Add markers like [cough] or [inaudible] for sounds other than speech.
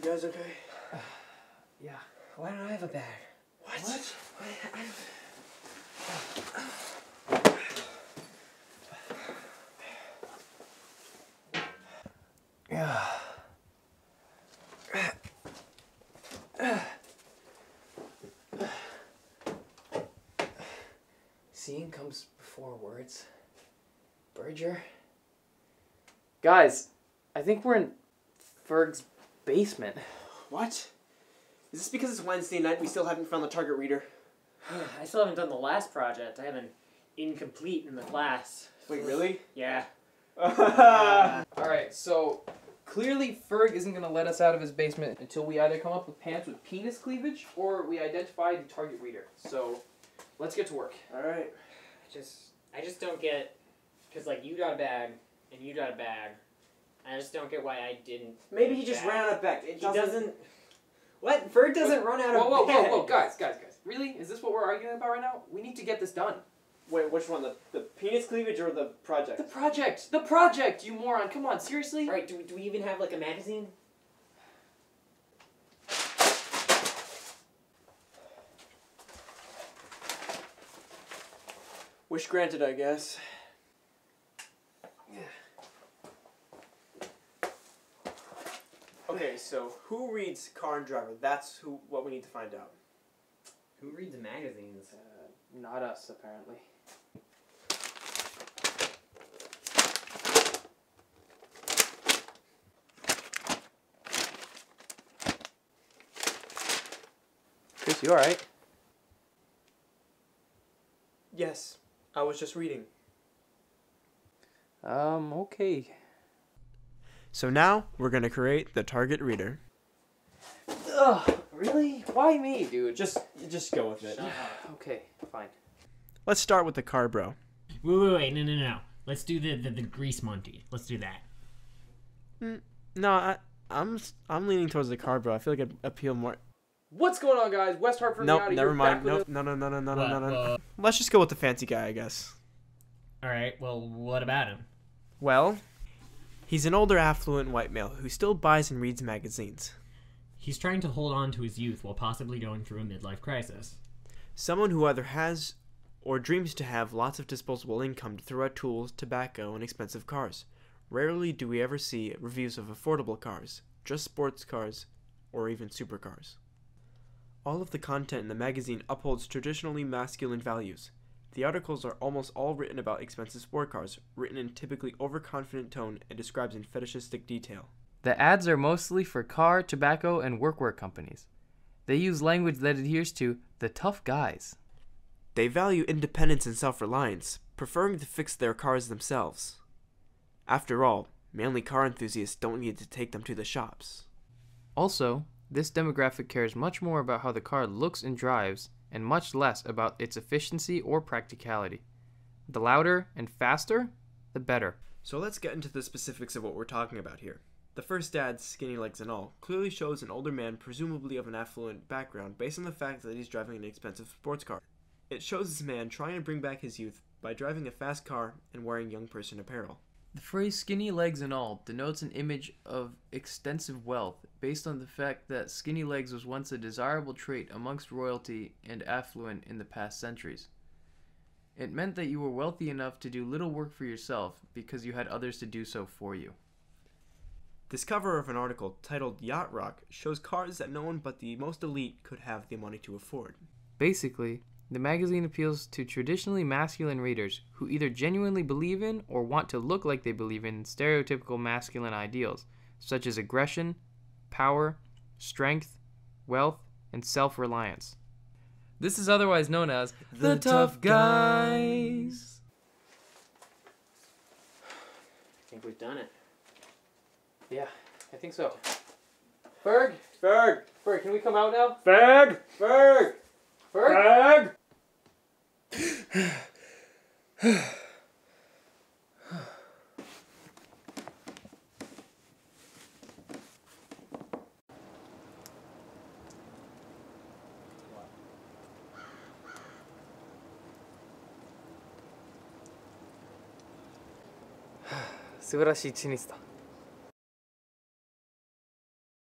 guys okay? [sighs] Yeah. Why don't I have a bag? What? What? [sighs] Yeah. Seeing comes before words. Berger. Guys, I think we're in Ferg's basement. What? Is this because it's Wednesday night we still haven't found the target reader? [sighs] I still haven't done the last project. I have an incomplete in the class. Wait, really? Yeah. [laughs] Alright, so clearly Ferg isn't going to let us out of his basement until we either come up with pants with penis cleavage or we identify the target reader. So let's get to work. Alright. I just, I just don't get, because like you got a bag and you got a bag. I just don't get why I didn't. Maybe he just Bag. ran out of back. It He doesn't. doesn't. What? Bird doesn't run out Whoa, of whoa, whoa, bags. whoa, guys, guys, guys. Really? Is this what we're arguing about right now? We need to get this done. Wait, which one? The, the penis cleavage or the project? The project! The project, you moron! Come on, seriously? All right. Do we, do we even have like a magazine? Wish granted, I guess. Okay, so who reads Car and Driver? That's who. What we need to find out. Who reads magazines? Uh, not us, apparently. Chris, you alright? Yes, I was just reading. Um, okay. So now we're gonna create the target reader. Ugh, really? Why me, dude? Just, just go with it. [sighs] Okay, fine. Let's start with the car, bro. Wait, wait, wait, no, no, no. Let's do the, the, the grease Monty. Let's do that. No, I, I'm, s- I'm leaning towards the car, bro. I feel like it'd appeal more. What's going on, guys? West Hartford Nope, Miata never mind. Nope, no, no, no, no, no, no, What, no, no. uh, Let's just go with the fancy guy, I guess. all right. Well, what about him? Well, he's an older, affluent white male who still buys and reads magazines. He's trying to hold on to his youth while possibly going through a midlife crisis. Someone who either has or dreams to have lots of disposable income to throw at tools, tobacco, and expensive cars. Rarely do we ever see reviews of affordable cars, just sports cars, or even supercars. All of the content in the magazine upholds traditionally masculine values. The articles are almost all written about expensive sport cars, written in typically overconfident tone and described in fetishistic detail. The ads are mostly for car, tobacco, and workwear companies. They use language that adheres to the tough guys. They value independence and self reliance, preferring to fix their cars themselves. After all, manly car enthusiasts don't need to take them to the shops. Also, this demographic cares much more about how the car looks and drives, and much less about its efficiency or practicality. The louder and faster, the better. So let's get into the specifics of what we're talking about here. The first ad, Skinny Legs and All, clearly shows an older man, presumably of an affluent background, based on the fact that he's driving an expensive sports car. It shows this man trying to bring back his youth by driving a fast car and wearing young person apparel. The phrase skinny legs and all denotes an image of extensive wealth based on the fact that skinny legs was once a desirable trait amongst royalty and affluent in the past centuries. It meant that you were wealthy enough to do little work for yourself because you had others to do so for you. This cover of an article titled Yacht Rock shows cars that no one but the most elite could have the money to afford. Basically, the magazine appeals to traditionally masculine readers who either genuinely believe in or want to look like they believe in stereotypical masculine ideals, such as aggression, power, strength, wealth, and self reliance. This is otherwise known as The Tough Guys. I think we've done it. Yeah, I think so. Ferg? Ferg! Ferg, can we come out now? Ferg! Ferg! Ferg? Ferg! 素晴らしい一日だ。